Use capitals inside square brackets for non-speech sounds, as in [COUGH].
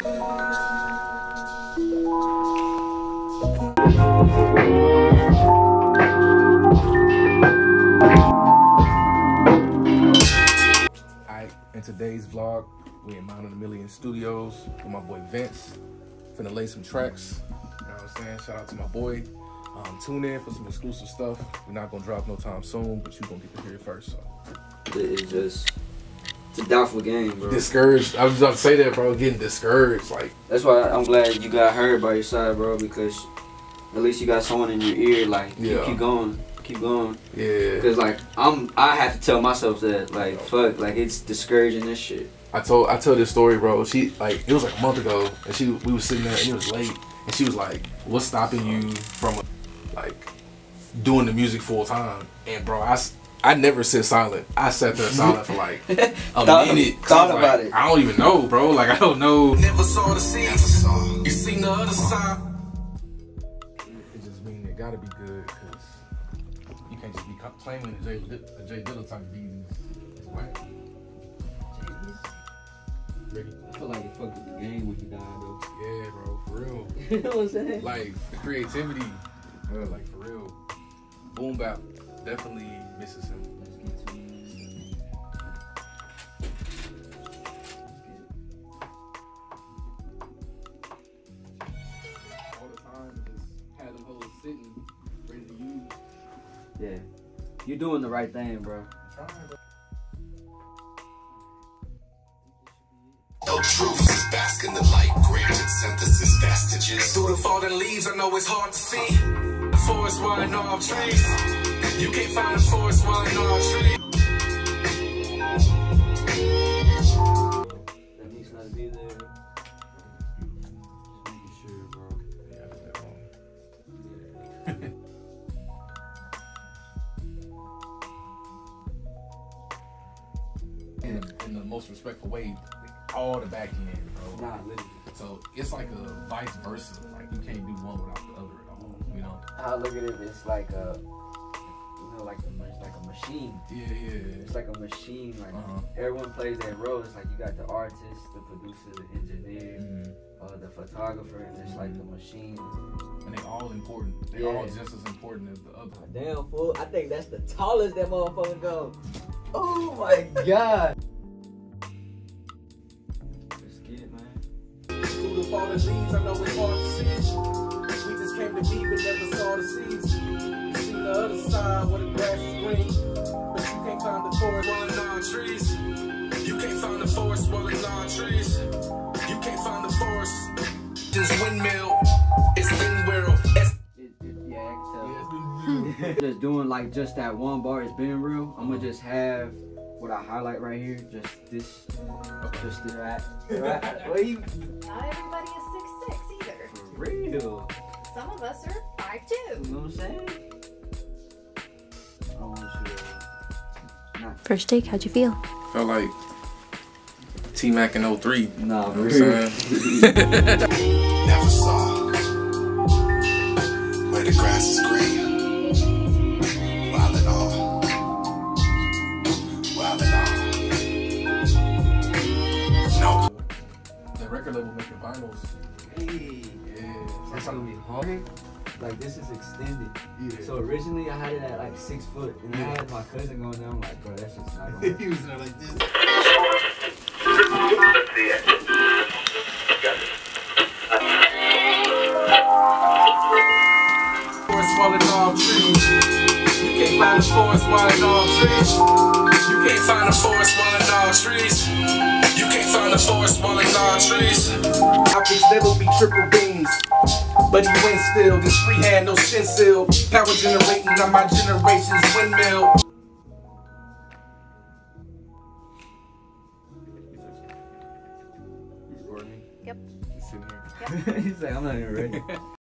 Alright, in today's vlog, we in Mind on a Million Studios with my boy Vince. Finna lay some tracks. You know what I'm saying? Shout out to my boy. Um, tune in for some exclusive stuff. We're not gonna drop no time soon, but you gonna get to hear it first. So. It's just it's a doubtful game, bro. Discouraged. I was about to say that, bro. Getting discouraged. Like, That's why I'm glad you got heard by your side, bro, because at least you got someone in your ear, like keep- Yeah. keep going, keep going. yeah. Because like I'm, I have to tell myself that, like fuck, like it's discouraging this shit. I told I told this story, bro. She like it was like a month ago, and she we was sitting there, and it was late, and she was like, "What's stopping you from like doing the music full time?" And bro, I I never sit silent. I sat there silent for like [LAUGHS] a Thought- minute. 'cause thought I about like, it. I don't even know, bro. Like I don't know. Never saw the seeds. You seen the other side. It just mean it gotta be good because you can't just be co- claiming the Jay, the Jay Dilla type beat is, is whack. Ricky. I feel like it fucked up the game when he died, though. Yeah, bro, for real. [LAUGHS] you know what I'm saying? like the creativity, uh, like for real. Boom bap definitely misses him. Let's get to it. All the time, just had them hoes sitting, ready to use. Yeah, you're doing the right thing, bro. No truths is basking the light, granted synthesis vestiges. Through the fallen leaves, I know it's hard to see. The forest wide all trees. You can't find a forest wide all trees. That needs not to be there. Sure, bro. Yeah, that wrong. in, in the most respectful way, all the back end, bro. Nah, literally. So it's like a vice versa. Like you can't do one without the other at all. You know? I look at it, it's like a, you know, like a, it's like a machine. Yeah, yeah. It's like a machine. Like Uh-huh. everyone plays their role. It's like you got the artist, the producer, the engineer, Mhm. uh, the photographer, and it's like the machine. And they all important. They Yeah. all just as important as the other. Damn fool! I think that's the tallest that motherfucker go. Oh my god! Let's get it, man. Came to be, but never saw the seeds. You seen the other side where the grass is green. But you can't find the forest where the trees. You can't find the forest where the trees. You can't find the forest. This windmill is windwheel. It's It, it, yeah, I can tell. Yeah, it's been- [LAUGHS] just doing like just that one bar is being real. I'm gonna just have what I highlight right here, just this, just this. Right, right. Not everybody is six six either. for real. Some of us are five two. You know what I'm saying? I want you to. Uh, First take, how'd you feel? Felt like T Mac in 03. Nah, You know what I'm saying? [LAUGHS] never saw where the grass is green. Wild and all. Wild and all. No. the record label making vinyls. Hey, Yeah. that's gonna be hard. Like this is extended. Yeah. So originally I had it at like six foot, and then I had my cousin going down. I'm like, bro, that's just not gonna. [LAUGHS] he was there like this. Forest falling off trees. You can't find the forest falling off trees. You can't find the forest falling off trees. You can't find the forest falling off trees. Optics never be triple beams. But he wins still. This freehand, no stencil. Power generating on my generation's windmill. Recording? Yep. Just sitting here. [LAUGHS] He's like, I'm not even ready. [LAUGHS]